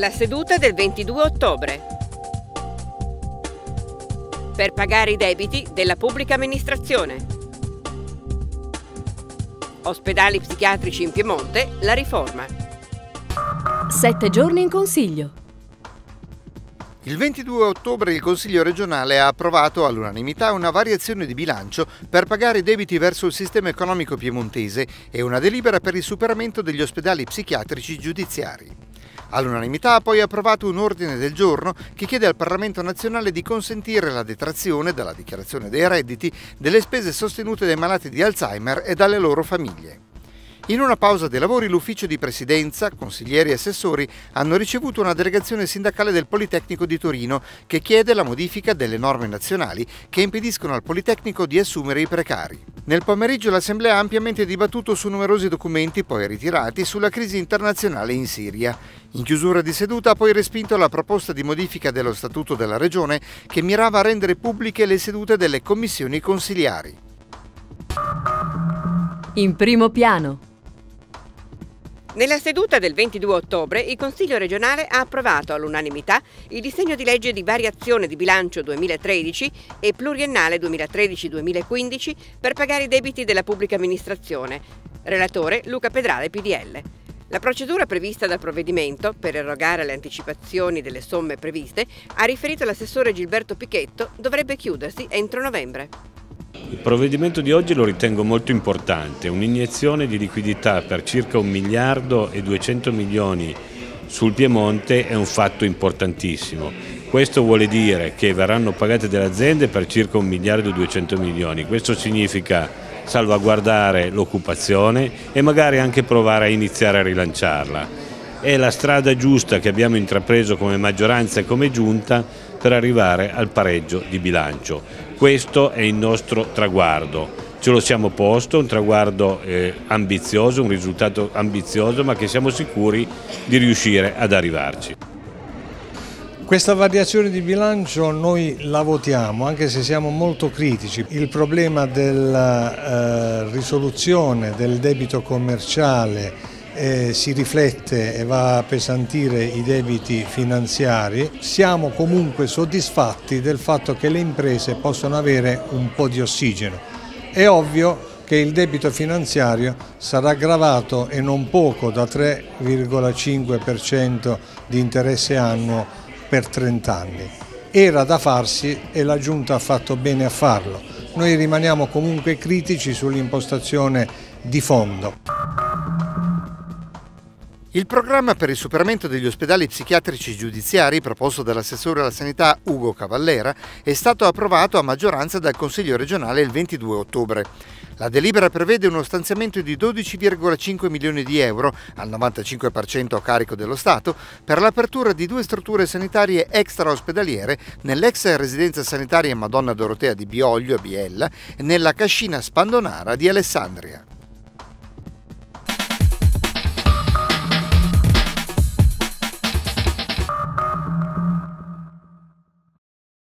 La seduta del 22 ottobre. Per pagare i debiti della pubblica amministrazione. Ospedali psichiatrici in Piemonte, la riforma. Sette giorni in consiglio. Il 22 ottobre il Consiglio regionale ha approvato all'unanimità una variazione di bilancio per pagare i debiti verso il sistema economico piemontese e una delibera per il superamento degli ospedali psichiatrici giudiziari. All'unanimità ha poi approvato un ordine del giorno che chiede al Parlamento nazionale di consentire la detrazione dalla dichiarazione dei redditi delle spese sostenute dai malati di Alzheimer e dalle loro famiglie. In una pausa dei lavori l'ufficio di presidenza, consiglieri e assessori hanno ricevuto una delegazione sindacale del Politecnico di Torino che chiede la modifica delle norme nazionali che impediscono al Politecnico di assumere i precari. Nel pomeriggio l'Assemblea ha ampiamente dibattuto su numerosi documenti poi ritirati sulla crisi internazionale in Siria. In chiusura di seduta ha poi respinto la proposta di modifica dello Statuto della Regione che mirava a rendere pubbliche le sedute delle commissioni consiliari. In primo piano. Nella seduta del 22 ottobre il Consiglio regionale ha approvato all'unanimità il disegno di legge di variazione di bilancio 2013 e pluriennale 2013-2015 per pagare i debiti della pubblica amministrazione. Relatore Luca Pedrale PDL. La procedura prevista dal provvedimento per erogare le anticipazioni delle somme previste, ha riferito l'assessore Gilberto Pichetto, dovrebbe chiudersi entro novembre. Il provvedimento di oggi lo ritengo molto importante, un'iniezione di liquidità per circa un miliardo e 200 milioni sul Piemonte è un fatto importantissimo. Questo vuole dire che verranno pagate delle aziende per circa un miliardo e 200 milioni. Questo significa salvaguardare l'occupazione e magari anche provare a iniziare a rilanciarla. È la strada giusta che abbiamo intrapreso come maggioranza e come giunta per arrivare al pareggio di bilancio. Questo è il nostro traguardo. Ce lo siamo posto, un traguardo eh, ambizioso, un risultato ambizioso, ma che siamo sicuri di riuscire ad arrivarci. Questa variazione di bilancio noi la votiamo, anche se siamo molto critici. Il problema della eh, risoluzione del debito commerciale eh, si riflette e va a pesantire i debiti finanziari, siamo comunque soddisfatti del fatto che le imprese possano avere un po' di ossigeno. È ovvio che il debito finanziario sarà gravato e non poco da 3,5% di interesse annuo per 30 anni. Era da farsi e la Giunta ha fatto bene a farlo. Noi rimaniamo comunque critici sull'impostazione di fondo. Il programma per il superamento degli ospedali psichiatrici giudiziari proposto dall'assessore alla sanità Ugo Cavallera è stato approvato a maggioranza dal Consiglio regionale il 22 ottobre. La delibera prevede uno stanziamento di 12,5 milioni di euro, al 95% a carico dello Stato, per l'apertura di due strutture sanitarie extraospedaliere nell'ex residenza sanitaria Madonna Dorotea di Bioglio a Biella e nella cascina Spandonara di Alessandria.